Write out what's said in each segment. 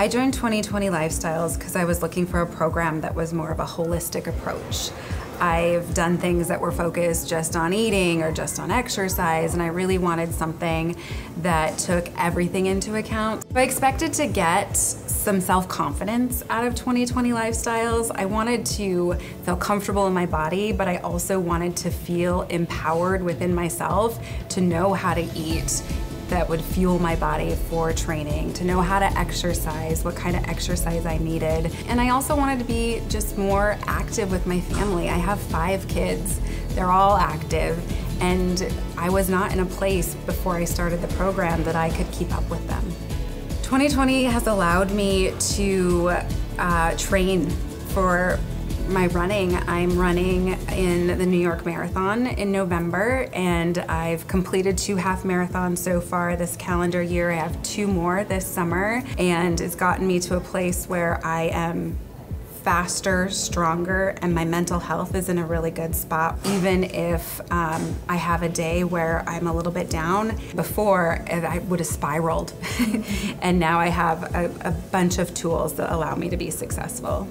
I joined 2020 Lifestyles because I was looking for a program that was more of a holistic approach. I've done things that were focused just on eating or just on exercise, and I really wanted something that took everything into account. I expected to get some self-confidence out of 2020 Lifestyles. I wanted to feel comfortable in my body, but I also wanted to feel empowered within myself to know how to eat that would fuel my body for training, to know how to exercise, what kind of exercise I needed. And I also wanted to be just more active with my family. I have five kids, they're all active, and I was not in a place before I started the program that I could keep up with them. 2020 has allowed me to uh, train for my running. I'm running in the New York Marathon in November, and I've completed two half marathons so far this calendar year. I have two more this summer, and it's gotten me to a place where I am faster, stronger, and my mental health is in a really good spot. Even if um, I have a day where I'm a little bit down, before I would have spiraled. and now I have a, a bunch of tools that allow me to be successful.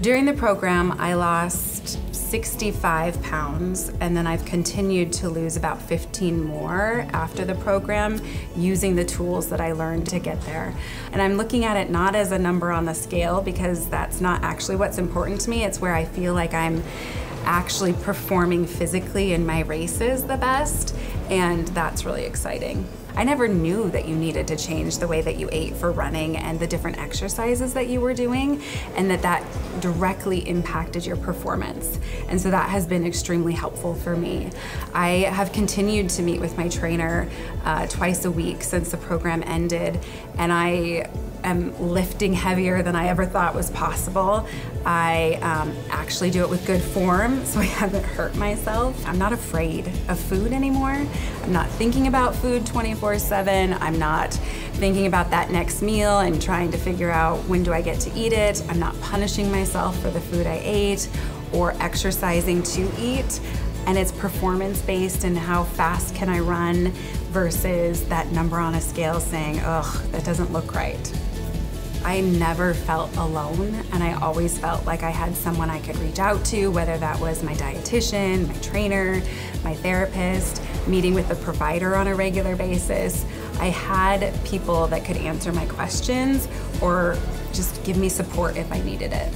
During the program, I lost 65 pounds, and then I've continued to lose about 15 more after the program using the tools that I learned to get there. And I'm looking at it not as a number on the scale because that's not actually what's important to me. It's where I feel like I'm actually performing physically in my races the best, and that's really exciting. I never knew that you needed to change the way that you ate for running and the different exercises that you were doing and that that directly impacted your performance. And so that has been extremely helpful for me. I have continued to meet with my trainer uh, twice a week since the program ended and I am lifting heavier than I ever thought was possible. I um, actually do it with good form, so I haven't hurt myself. I'm not afraid of food anymore. I'm not thinking about food 24 7. I'm not thinking about that next meal and trying to figure out when do I get to eat it. I'm not punishing myself for the food I ate or exercising to eat and it's performance based and how fast can I run versus that number on a scale saying, ugh, that doesn't look right. I never felt alone and I always felt like I had someone I could reach out to, whether that was my dietitian, my trainer, my therapist, meeting with the provider on a regular basis. I had people that could answer my questions or just give me support if I needed it.